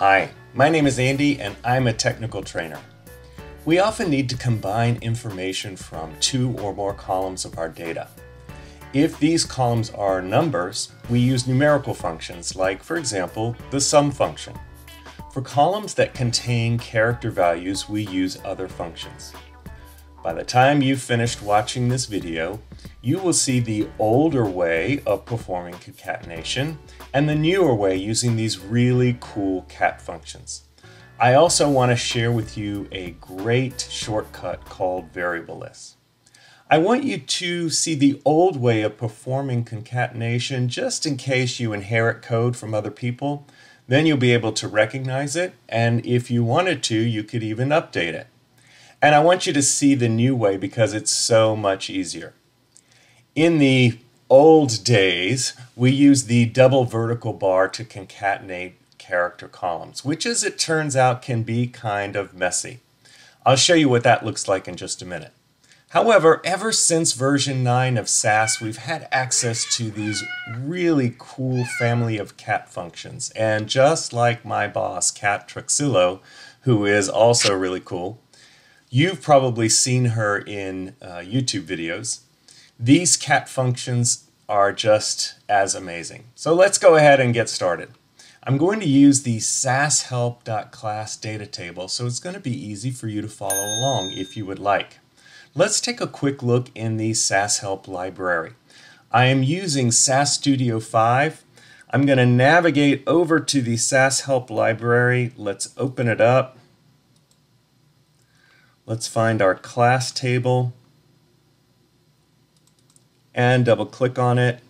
Hi, my name is Andy and I'm a technical trainer. We often need to combine information from two or more columns of our data. If these columns are numbers, we use numerical functions like, for example, the sum function. For columns that contain character values, we use other functions. By the time you've finished watching this video, you will see the older way of performing concatenation and the newer way using these really cool cat functions. I also want to share with you a great shortcut called variable lists. I want you to see the old way of performing concatenation just in case you inherit code from other people. Then you'll be able to recognize it, and if you wanted to, you could even update it. And I want you to see the new way because it's so much easier. In the old days, we used the double vertical bar to concatenate character columns, which as it turns out can be kind of messy. I'll show you what that looks like in just a minute. However, ever since version 9 of SAS, we've had access to these really cool family of cat functions. And just like my boss, Cat Truxillo, who is also really cool, you've probably seen her in uh, YouTube videos. These cat functions are just as amazing. So let's go ahead and get started. I'm going to use the sashelp.class data table, so it's going to be easy for you to follow along if you would like. Let's take a quick look in the sashelp library. I am using SAS Studio 5. I'm going to navigate over to the sashelp library. Let's open it up. Let's find our class table and double click on it.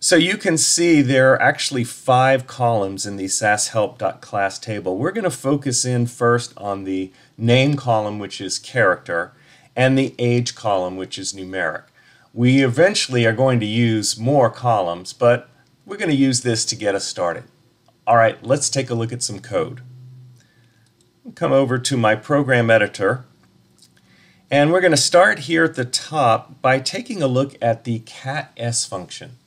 So you can see there are actually five columns in the sashelp.class table. We're going to focus in first on the name column, which is character, and the age column, which is numeric. We eventually are going to use more columns, but we're going to use this to get us started. All right, let's take a look at some code. Come over to my program editor and we're going to start here at the top by taking a look at the cat s function.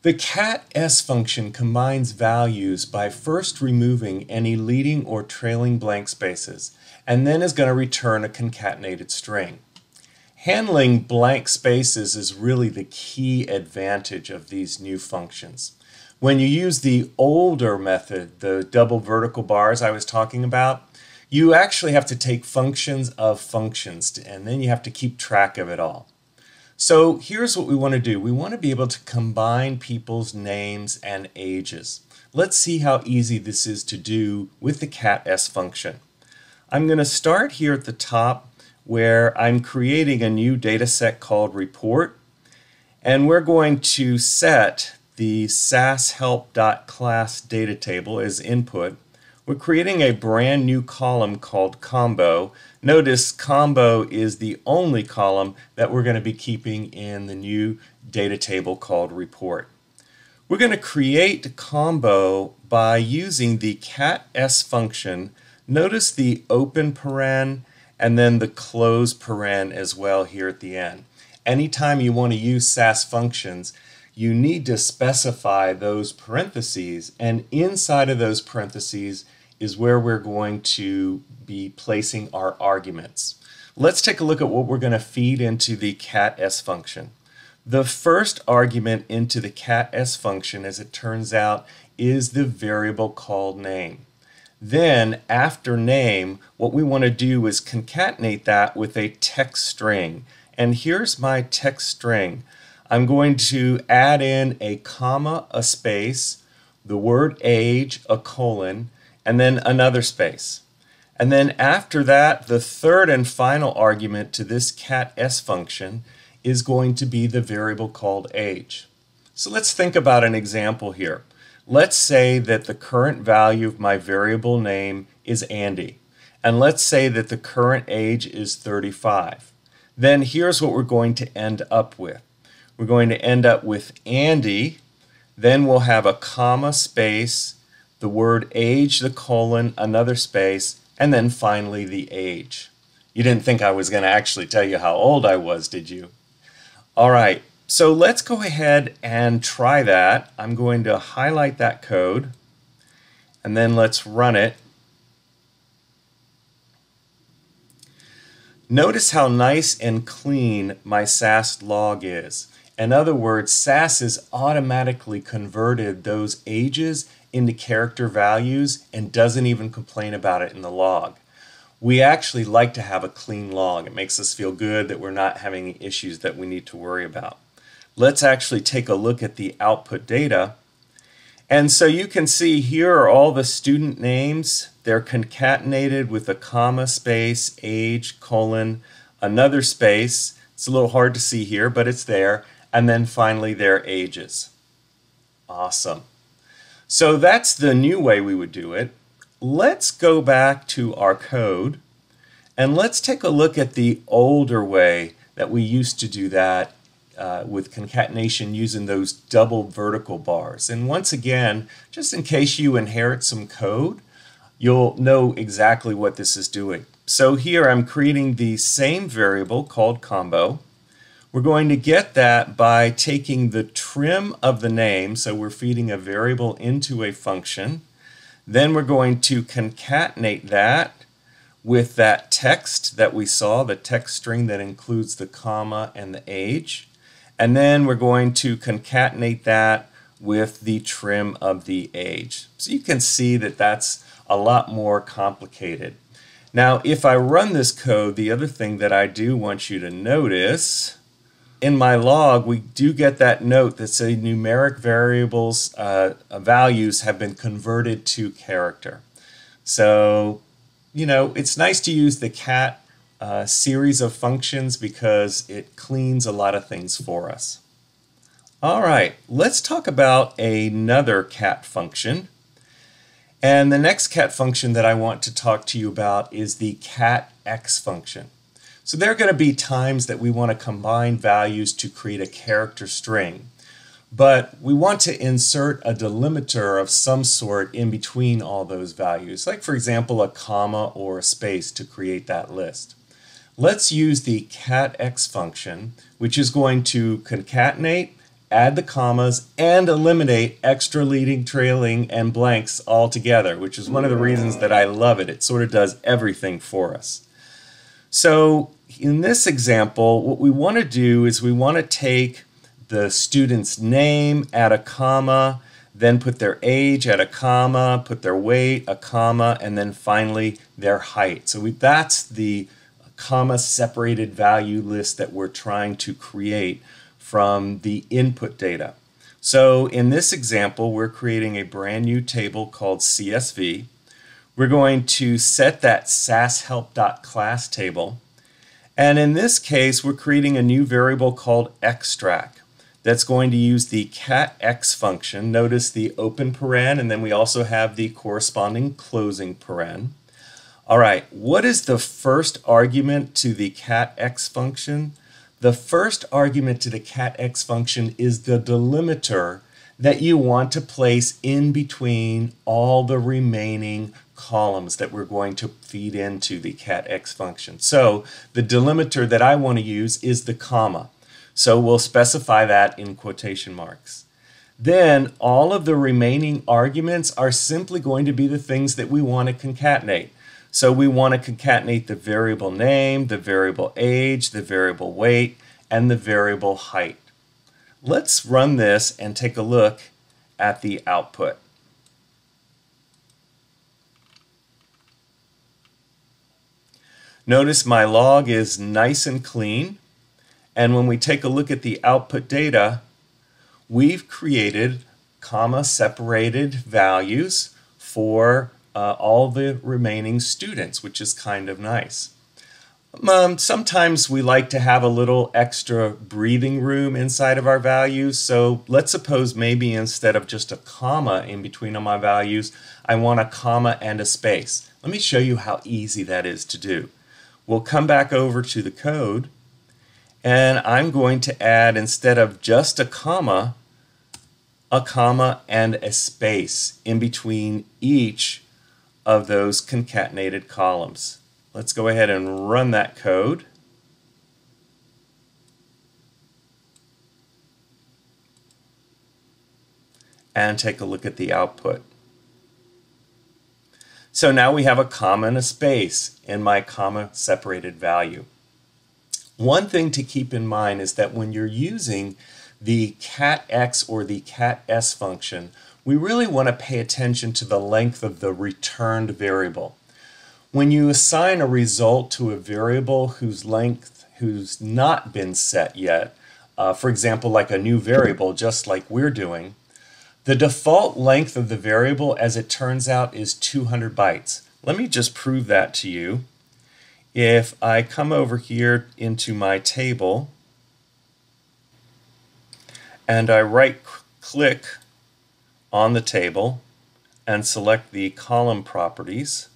The cat s function combines values by first removing any leading or trailing blank spaces, and then is going to return a concatenated string. Handling blank spaces is really the key advantage of these new functions. When you use the older method, the double vertical bars I was talking about, you actually have to take functions of functions and then you have to keep track of it all. So here's what we want to do. We want to be able to combine people's names and ages. Let's see how easy this is to do with the cat s function. I'm going to start here at the top where I'm creating a new data set called report and we're going to set the sashelp.class data table as input we're creating a brand new column called combo. Notice combo is the only column that we're going to be keeping in the new data table called report. We're going to create combo by using the cat s function. Notice the open paren and then the close paren as well here at the end. Anytime you want to use SAS functions, you need to specify those parentheses and inside of those parentheses is where we're going to be placing our arguments. Let's take a look at what we're going to feed into the cat s function. The first argument into the cat s function, as it turns out, is the variable called name. Then, after name, what we want to do is concatenate that with a text string. And here's my text string. I'm going to add in a comma, a space, the word age, a colon, and then another space. And then after that, the third and final argument to this cat s function is going to be the variable called age. So let's think about an example here. Let's say that the current value of my variable name is Andy. And let's say that the current age is 35. Then here's what we're going to end up with. We're going to end up with Andy, then we'll have a comma space, the word age, the colon, another space, and then finally the age. You didn't think I was going to actually tell you how old I was, did you? All right, so let's go ahead and try that. I'm going to highlight that code and then let's run it. Notice how nice and clean my SAS log is. In other words, SAS has automatically converted those ages into character values and doesn't even complain about it in the log. We actually like to have a clean log. It makes us feel good that we're not having issues that we need to worry about. Let's actually take a look at the output data. And so you can see here are all the student names. They're concatenated with a comma, space, age, colon, another space. It's a little hard to see here, but it's there. And then finally their ages. Awesome. So that's the new way we would do it. Let's go back to our code and let's take a look at the older way that we used to do that uh, with concatenation using those double vertical bars. And once again, just in case you inherit some code, you'll know exactly what this is doing. So here I'm creating the same variable called combo. We're going to get that by taking the trim of the name, so we're feeding a variable into a function. Then we're going to concatenate that with that text that we saw, the text string that includes the comma and the age. And then we're going to concatenate that with the trim of the age. So you can see that that's a lot more complicated. Now, if I run this code, the other thing that I do want you to notice, in my log, we do get that note that say numeric variables uh, values have been converted to character. So, you know, it's nice to use the cat uh, series of functions because it cleans a lot of things for us. All right, let's talk about another cat function. And the next cat function that I want to talk to you about is the cat x function. So there are going to be times that we want to combine values to create a character string. But we want to insert a delimiter of some sort in between all those values, like for example a comma or a space to create that list. Let's use the catx function, which is going to concatenate, add the commas, and eliminate extra leading, trailing, and blanks all together, which is one of the reasons that I love it. It sort of does everything for us. So in this example, what we want to do is we want to take the student's name, add a comma, then put their age, add a comma, put their weight, a comma, and then finally their height. So we, that's the comma separated value list that we're trying to create from the input data. So in this example, we're creating a brand new table called CSV. We're going to set that sashelp.class table. And in this case, we're creating a new variable called extract that's going to use the catx function. Notice the open paren, and then we also have the corresponding closing paren. All right, what is the first argument to the catx function? The first argument to the catx function is the delimiter that you want to place in between all the remaining columns that we're going to feed into the catx function. So the delimiter that I want to use is the comma. So we'll specify that in quotation marks. Then all of the remaining arguments are simply going to be the things that we want to concatenate. So we want to concatenate the variable name, the variable age, the variable weight, and the variable height. Let's run this and take a look at the output. Notice my log is nice and clean. And when we take a look at the output data, we've created comma separated values for uh, all the remaining students, which is kind of nice. Um, sometimes we like to have a little extra breathing room inside of our values. So let's suppose maybe instead of just a comma in between all my values, I want a comma and a space. Let me show you how easy that is to do. We'll come back over to the code and I'm going to add instead of just a comma, a comma and a space in between each of those concatenated columns. Let's go ahead and run that code. and take a look at the output. So now we have a comma and a space in my comma separated value. One thing to keep in mind is that when you're using the catx or the cats function, we really want to pay attention to the length of the returned variable. When you assign a result to a variable whose length who's not been set yet, uh, for example, like a new variable, just like we're doing, the default length of the variable, as it turns out, is 200 bytes. Let me just prove that to you. If I come over here into my table and I right click on the table and select the column properties,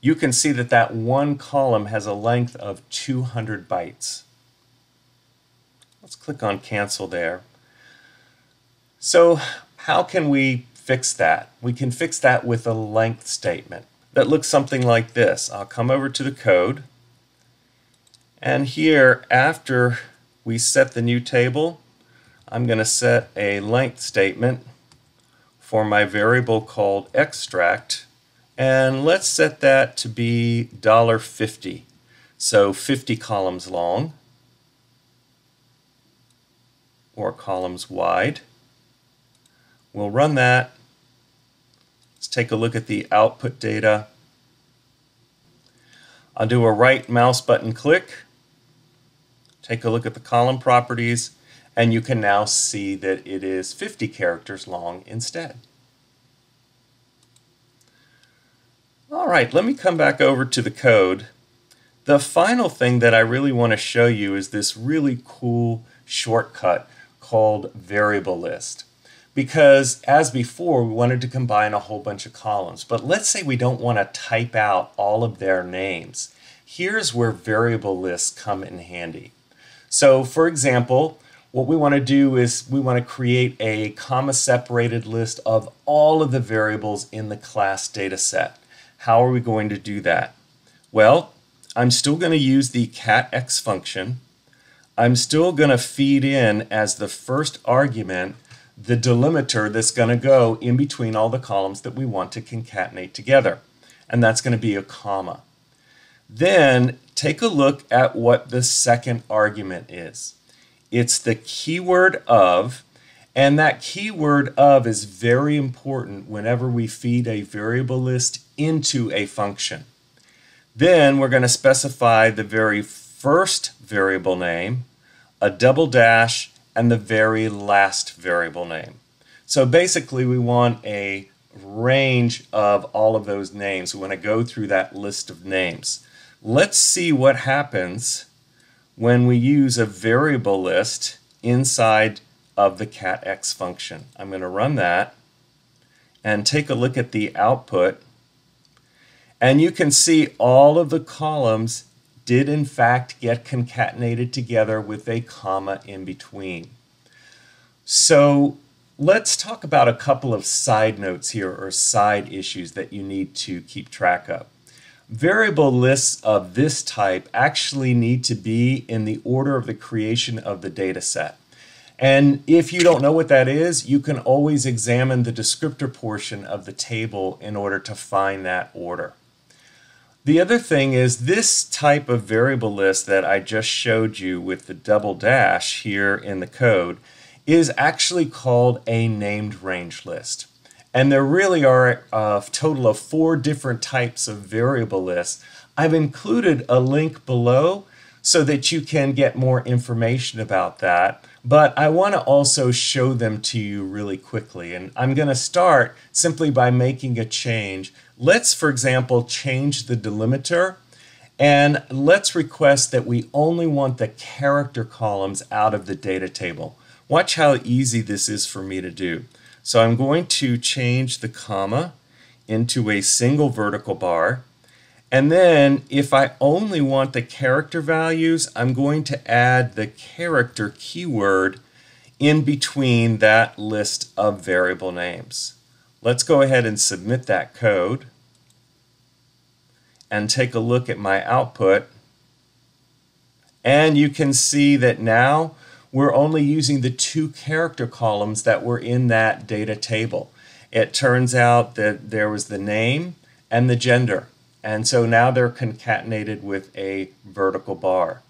you can see that that one column has a length of 200 bytes. Let's click on cancel there. So how can we fix that? We can fix that with a length statement that looks something like this. I'll come over to the code. And here after we set the new table I'm going to set a length statement for my variable called extract. And let's set that to be $50 so 50 columns long or columns wide we'll run that let's take a look at the output data I'll do a right mouse button click take a look at the column properties and you can now see that it is 50 characters long instead. All right, let me come back over to the code. The final thing that I really want to show you is this really cool shortcut called variable list. Because as before, we wanted to combine a whole bunch of columns. But let's say we don't want to type out all of their names. Here's where variable lists come in handy. So for example, what we want to do is we want to create a comma separated list of all of the variables in the class data set. How are we going to do that? Well, I'm still going to use the catx function. I'm still going to feed in as the first argument the delimiter that's going to go in between all the columns that we want to concatenate together. And that's going to be a comma. Then take a look at what the second argument is. It's the keyword of, and that keyword of is very important whenever we feed a variable list into a function. Then we're going to specify the very first variable name, a double dash, and the very last variable name. So basically we want a range of all of those names. We want to go through that list of names. Let's see what happens when we use a variable list inside of the catx function. I'm going to run that and take a look at the output and you can see all of the columns did in fact get concatenated together with a comma in between. So let's talk about a couple of side notes here or side issues that you need to keep track of. Variable lists of this type actually need to be in the order of the creation of the data set. And if you don't know what that is, you can always examine the descriptor portion of the table in order to find that order. The other thing is this type of variable list that I just showed you with the double dash here in the code is actually called a named range list. And there really are uh, a total of four different types of variable lists. I've included a link below so that you can get more information about that. But I want to also show them to you really quickly. And I'm going to start simply by making a change. Let's, for example, change the delimiter. And let's request that we only want the character columns out of the data table. Watch how easy this is for me to do. So I'm going to change the comma into a single vertical bar. And then if I only want the character values, I'm going to add the character keyword in between that list of variable names. Let's go ahead and submit that code and take a look at my output. And you can see that now we're only using the two character columns that were in that data table. It turns out that there was the name and the gender. And so now they're concatenated with a vertical bar.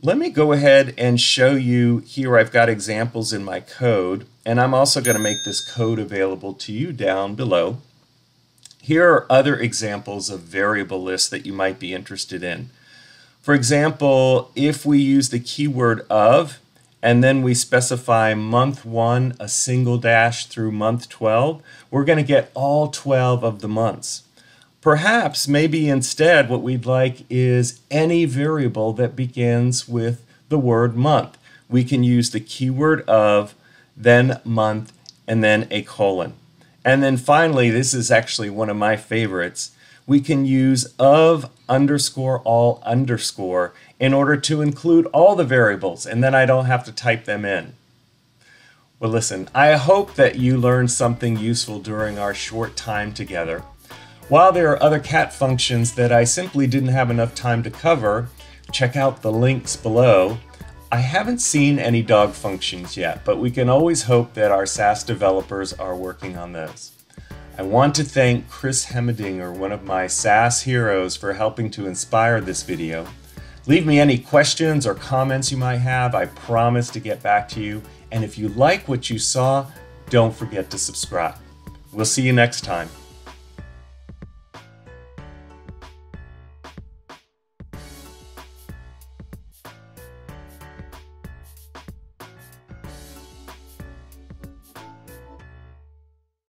Let me go ahead and show you here I've got examples in my code and I'm also going to make this code available to you down below. Here are other examples of variable lists that you might be interested in. For example, if we use the keyword of and then we specify month 1 a single dash through month 12, we're going to get all 12 of the months. Perhaps, maybe instead, what we'd like is any variable that begins with the word month. We can use the keyword of, then month, and then a colon. And then finally, this is actually one of my favorites, we can use of underscore all underscore in order to include all the variables, and then I don't have to type them in. Well, listen, I hope that you learned something useful during our short time together. While there are other cat functions that I simply didn't have enough time to cover, check out the links below. I haven't seen any dog functions yet, but we can always hope that our SAS developers are working on those. I want to thank Chris Hemedinger, one of my SAS heroes, for helping to inspire this video. Leave me any questions or comments you might have. I promise to get back to you. And if you like what you saw, don't forget to subscribe. We'll see you next time.